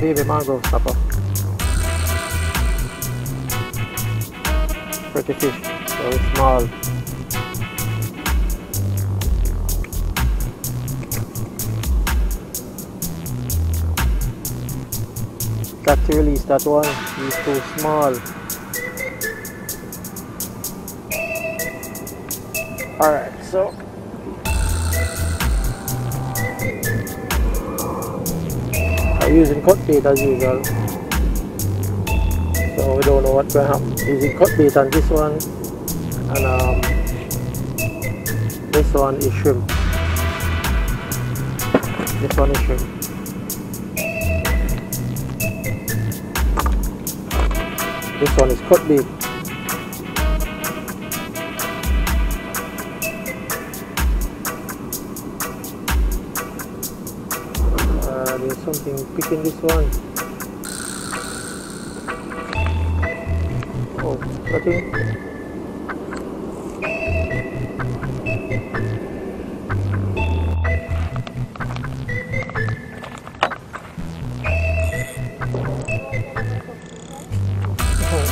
baby mangrove snapper. Pretty fish, very small. Got to release that one, he's too small. Alright, so using cut bait as usual. So we don't know what's going to happen. Using cut bait on this one and um, this one is shrimp. This one is shrimp. This one is cut bait. Something picking this one. Oh, nothing. Oh.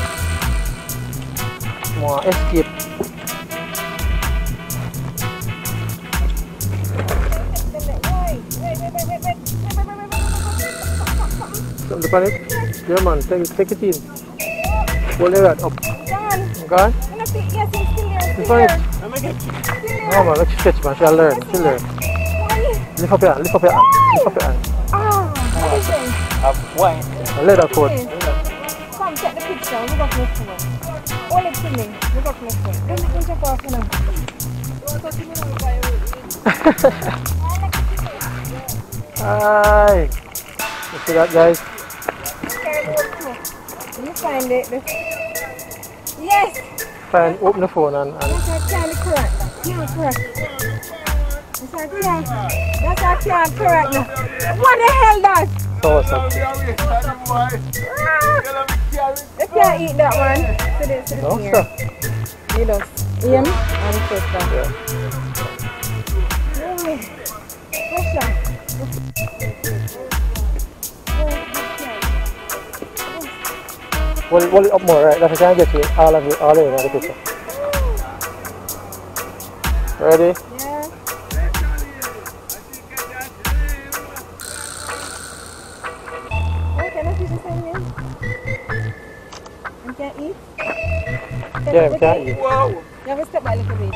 More escape. From the planet? Yeah man, take, take it in. Hold your head up. John, Okay? I'm not yes, I'm still there. You Still find there. it? Still there. No man, let's stretch man, she'll learn, she'll learn. Why? Lift up your hand, lift up your hand, lift up your hand. Ah, what is it? A leather coat. Come, take the picture. Look at my phone. Hold it to me. Look at my phone. Don't make me jump off now. Hi. You see that guys? Find it. Yes! Find, open the phone and, and That's our can't correct. Can't correct. That's our can't. That's our can't correct. What the hell oh, that? so? You can't eat that one. Sit it, sit it No here. sir. You just him and sister. Yeah. Hold it, hold it up more, right? That I can get you all of you, all in the picture. Ready? Yeah. Oh, okay, let's do the same thing. You can't eat? Yeah, we can't eat. You have to step back a little bit.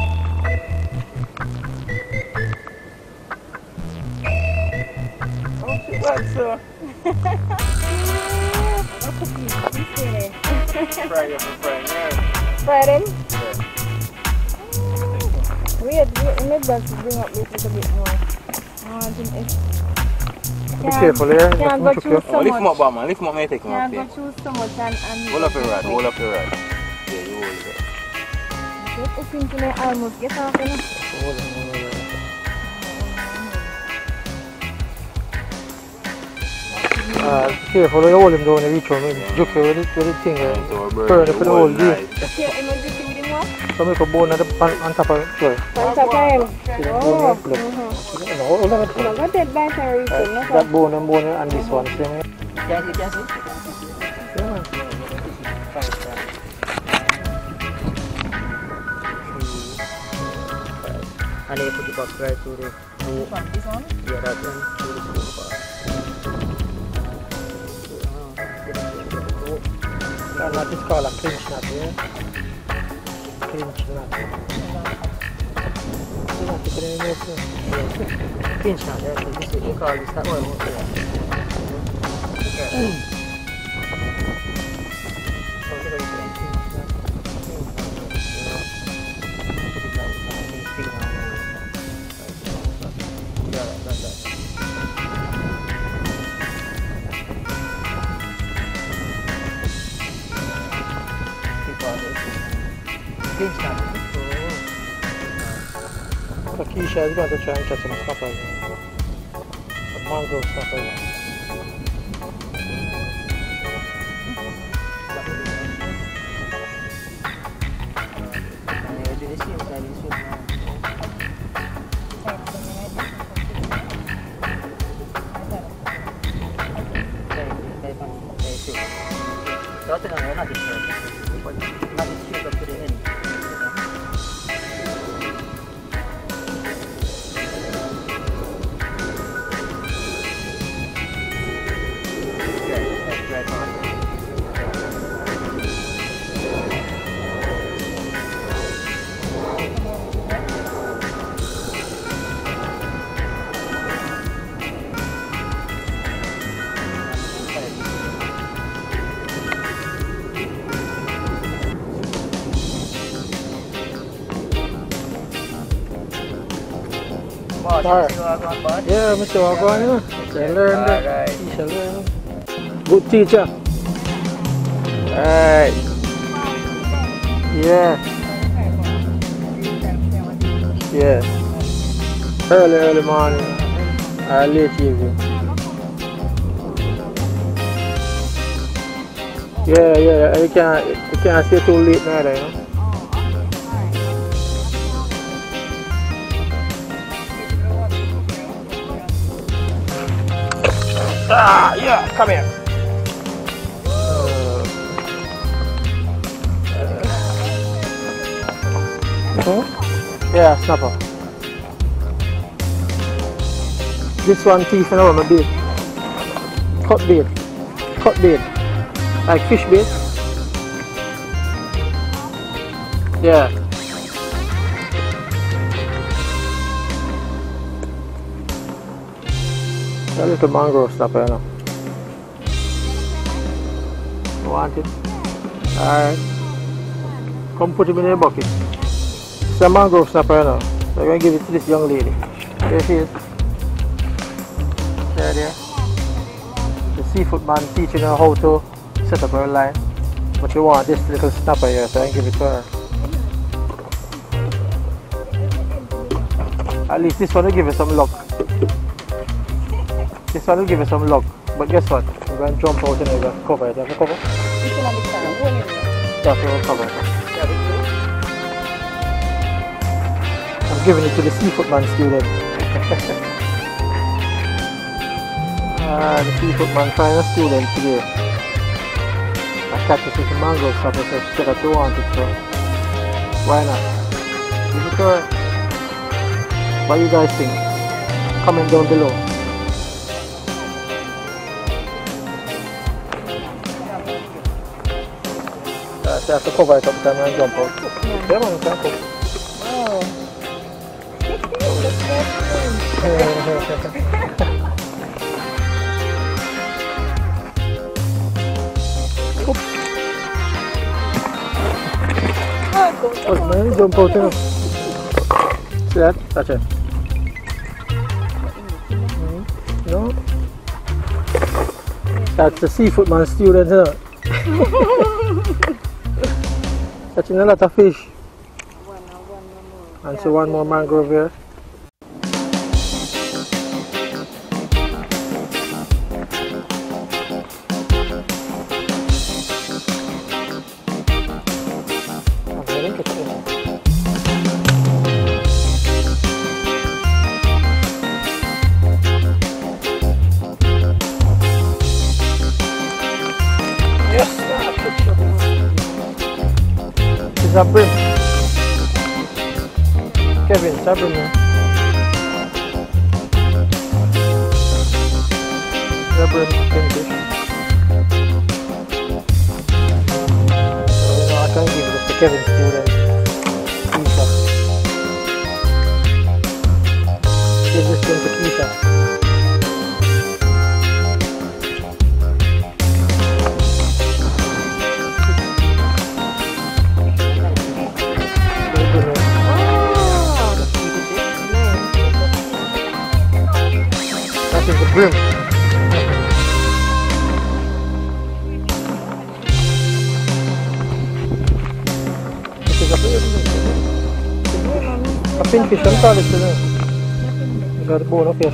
Oh, she went, uh. sir. You stay there. Fry it for frying, yeah. Fry them. Wait, wait, the mid box bring up this little bit more. Oh, I want him to Be careful here. Can't Don't go choke through you. so Oh, lift him up, much. Batman. Lift him up, may I take him up Can't there. go through so much and... and Hold up your rod, hold up your rod. Yeah, you hold it up. Get up into my almost get off you know. Hold on, hold on, Uh, careful, you hold him down, you reach home, you juke you with it, with the thing, And uh, so burn burn the it for the whole whole day. night. Okay, I'm going to give you the more. So make a bone on, the, on, on top of it, sure. One top time. See that Oh. bone there? Look. Uh-huh. You know, hold on, You know, got that by Terry, uh, so no that bone and bone and this one, see me? Can you just Yeah. And then you put it back right to the, to, One, this one? yeah, that one, to the sofa. That knot is called a clinch knot, yeah? Clinch knot. You know, put it in your phone. Yeah. Clinch knot, yeah. So this is, you call this that one, yeah. Okay. So Keisha is going to try Boss, Alright. you see what I want, boss? Yeah, Mr. Wagwan. You shall learn that. You shall learn. Good teacher. Alright. Yeah, yeah. Early, early morning. Or late evening. Yeah, yeah, you can't, you can't stay too late neither, you know. Ah, yeah, come here. Uh, yeah, snapper. This one teeth and all my bait. Cut bait. Cut bait. Like fish bait. Yeah. A little mangrove you know. You want it? Alright. Come put him in a bucket. It's a mangrove snapper, know. So I'm going to give it to this young lady. There she is. There, there. The seafood man teaching her how to set up her line. But you want this little snapper here, so I can give it to her. At least this one will give her some luck. This one will give her some luck. But guess what? I'm going to jump out and I'm going to cover it. Have you cover? Yeah, so cover it. I'm giving it to the seafood man student. ah, the seafood man find a student today. I catch it with the mango stuff and said said that you want it, so why not? Give it to her. What do you guys think? Comment down below. Uh, so I have to cover it up time and jump out. Yeah, man, you can cook. Oh, man, jump out, you know. See that? That's it. Mhm. No? That's the seafood man student, you know. Catching a lot of fish. And so one more mangrove here. It's a brim. Kevin, it's a brim. man. It's a brim kingfish. Oh, so, you know, I can give this to Kevin to Keisha. A pinfish, I'm sorry, it's a You got the bone of your